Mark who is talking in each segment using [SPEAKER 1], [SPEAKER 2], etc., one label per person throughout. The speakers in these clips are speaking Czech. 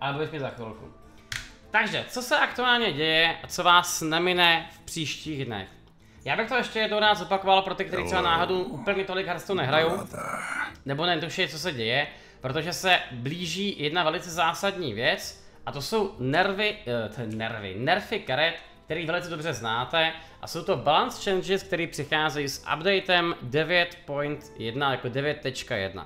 [SPEAKER 1] Ale budeš mi za chvilku. Takže, co se aktuálně děje a co vás nemine v příštích dnech? Já bych to ještě jednou rád zopakoval pro ty, kteří třeba náhodou úplně tolik Hearthstone nehrajou, nebo netuší, co se děje, protože se blíží jedna velice zásadní věc, a to jsou nervy, uh, nervy, nerfy karet, který velice dobře znáte, a jsou to balance changes, které přicházejí s updatem 9.1, jako 9.1.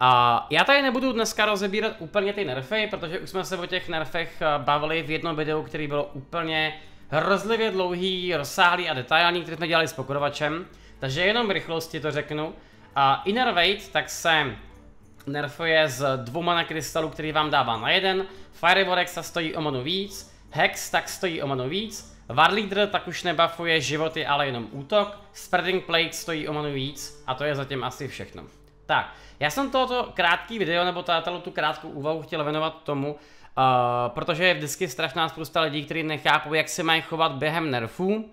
[SPEAKER 1] A já tady nebudu dneska rozebírat úplně ty nerfy, protože už jsme se o těch nerfech eh, bavili v jednom videu, který bylo úplně hrozlivě dlouhý, rozsáhlý a detailní, který jsme dělali s pokrovačem. Takže jenom v rychlosti to řeknu. A Innervate tak se nerfuje z dvou mana krystalů, který vám dává na jeden. Fire Vortex stojí o manu víc. Hex tak stojí o manu víc. Warleader tak už nebafuje životy, ale jenom útok. Spreading Plate stojí o manu víc. A to je zatím asi všechno. Tak, já jsem tohoto krátký video, nebo tato tu krátkou úvahu chtěl věnovat tomu, uh, protože je vždycky strašná spousta lidí, kteří nechápou, jak se mají chovat během nerfů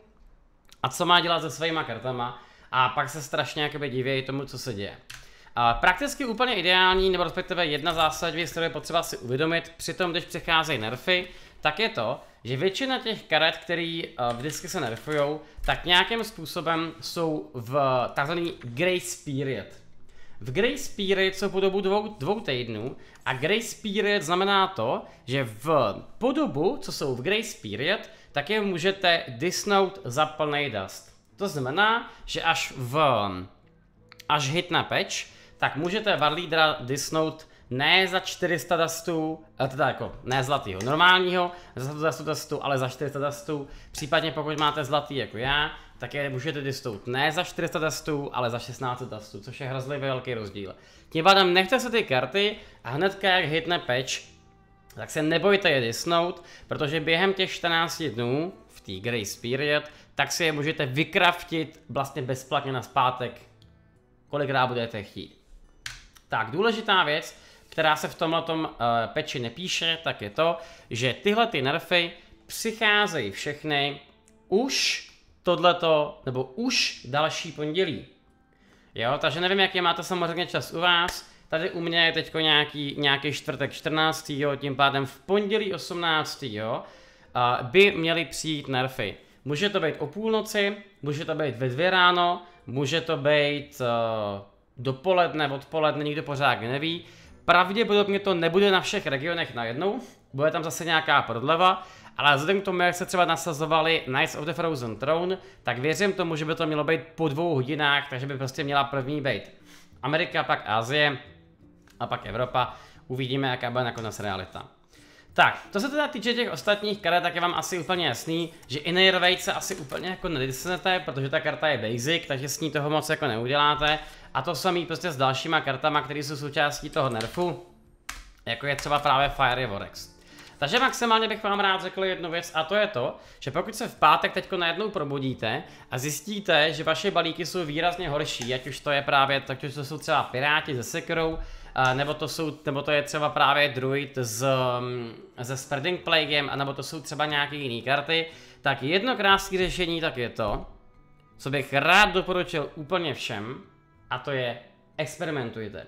[SPEAKER 1] a co má dělat se svýma kartama a pak se strašně jakoby divějí tomu, co se děje. Uh, prakticky úplně ideální, nebo respektive jedna zásadní věc, kterou je potřeba si uvědomit při tom, když přicházejí nerfy, tak je to, že většina těch karet, které uh, vždycky se nerfujou, tak nějakým způsobem jsou v takzvaný grace period. V Grace Period jsou po dobu dvou, dvou týdnů a Grace Period znamená to, že v podobu, co jsou v Grace Period, tak je můžete disnout za plný dust. To znamená, že až v až hitne patch, tak můžete Warleadera disnout ne za 400 dustů, teda jako ne zlatýho, normálního, za 100 dustů, ale za 400 dustů, případně pokud máte zlatý jako já, tak je můžete distout ne za 400 dustů, ale za 16 dustů, což je hrozlivě velký rozdíl. Tím pádem nechte se ty karty a hnedka jak hitne patch, tak se nebojte je disnout, protože během těch 14 dnů v té Grace Period, tak si je můžete vykraftit vlastně bezplatně na zpátek, kolikrát budete chtít. Tak, důležitá věc, která se v tomhle uh, peči nepíše, tak je to, že tyhle ty nerfy přicházejí všechny už tohleto, nebo už další pondělí. Jo, takže nevím, jaký máte samozřejmě čas u vás. Tady u mě je teď nějaký, nějaký čtvrtek 14. Jo, tím pádem v pondělí 18. Jo, by měly přijít nerfy. Může to být o půlnoci, může to být ve dvě ráno, může to být uh, dopoledne, odpoledne, nikdo pořád neví. Pravděpodobně to nebude na všech regionech najednou, bude tam zase nějaká prodleva, ale vzhledem k tomu, jak se třeba nasazovali Knights of the Frozen Throne, tak věřím tomu, že by to mělo být po dvou hodinách, takže by prostě měla první být Amerika, pak Asie a pak Evropa. Uvidíme, jaká bude nakonec realita. Tak, to se teda týče těch ostatních karet, tak je vám asi úplně jasný, že Inner se asi úplně jako nedisnete, protože ta karta je basic, takže s ní toho moc jako neuděláte. A to samý prostě s dalšíma kartama, které jsou součástí toho nerfu, jako je třeba právě Fire Vorex. Takže maximálně bych vám rád řekl jednu věc a to je to, že pokud se v pátek teďko najednou probudíte a zjistíte, že vaše balíky jsou výrazně horší, ať už to je právě, tak to jsou třeba Piráti se Sekrou, nebo to, jsou, nebo to je třeba právě Druid z, mm, ze Spreading Plaguem, nebo to jsou třeba nějaké jiné karty, tak jedno krásné řešení tak je to, co bych rád doporučil úplně všem, a to je experimentujte.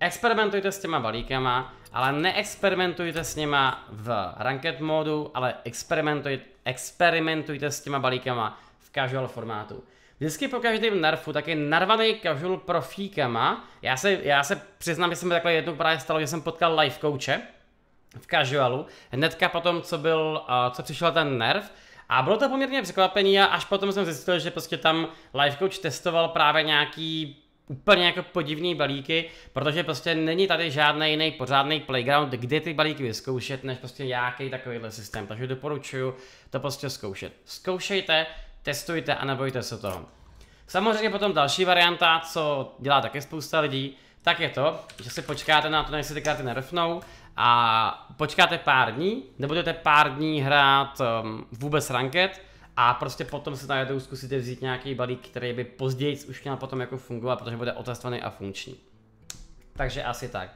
[SPEAKER 1] Experimentujte s těma balíkama, ale neexperimentujte s něma v ranked modu, ale experimentujte, experimentujte s těma balíkama v casual formátu. Vždycky po každém nerfu taky narvaný casual profíkama. Já se, já se přiznám, že jsem takhle jednou právě stalo, že jsem potkal life coache v casualu, hnedka potom, co byl, uh, co přišel ten nerv, a bylo to poměrně překvapení a až potom jsem zjistil, že prostě tam life coach testoval právě nějaký úplně jako podivný balíky, protože prostě není tady žádný jiný pořádný playground, kde ty balíky vyzkoušet, než prostě nějaký takovýhle systém. Takže doporučuju to prostě zkoušet. Zkoušejte, testujte a nebojte se toho. Samozřejmě potom další varianta, co dělá také spousta lidí, tak je to, že si počkáte na to, než se ty karty nerfnou a počkáte pár dní, nebudete pár dní hrát um, vůbec ranket, a prostě potom se najednou zkusíte vzít nějaký balík, který by později už měl potom jako fungovat, protože bude otestovaný a funkční. Takže asi tak.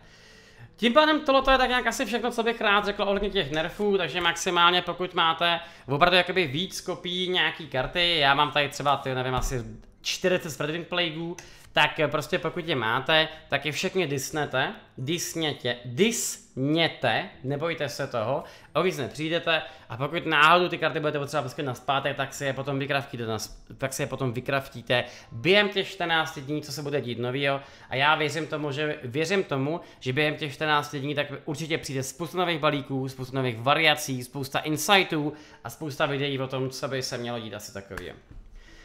[SPEAKER 1] Tím pádem tohle je tak nějak asi všechno, co bych rád řekl ohledně těch nerfů, takže maximálně pokud máte opravdu jakoby víc kopií nějaký karty, já mám tady třeba, ty nevím, asi 40 Spreading Plagueů, tak eh, prostě pokud je máte, tak je všechny disnete, disněte, disněte, nebojte se toho, o víc nepřijdete a pokud náhodou ty karty budete potřebovat prostě na zpátek, tak si je potom vykraftíte, tak si je potom vykraftíte během těch 14 dní, co se bude dít novýho a já věřím tomu, že věřím tomu, že během těch 14 dní tak určitě přijde spousta nových balíků, spousta nových variací, spousta insightů a spousta videí o tom, co by se mělo dít asi takový.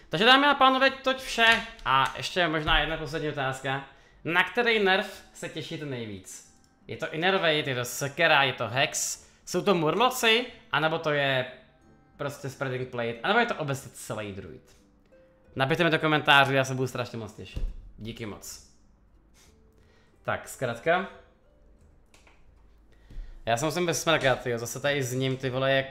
[SPEAKER 1] Takže dámy a pánové, toť vše. A ještě možná jedna poslední otázka. Na který nerv se těšíte nejvíc? Je to Innervate, je to Sekera, je to Hex? Jsou to Murloci? anebo to je prostě Spreading Plate? Anebo je to obecně celý druid? Napište mi do komentářů, já se budu strašně moc těšit. Díky moc. Tak, zkrátka. Já jsem musím vysmrkat, jo, zase tady s ním ty vole jak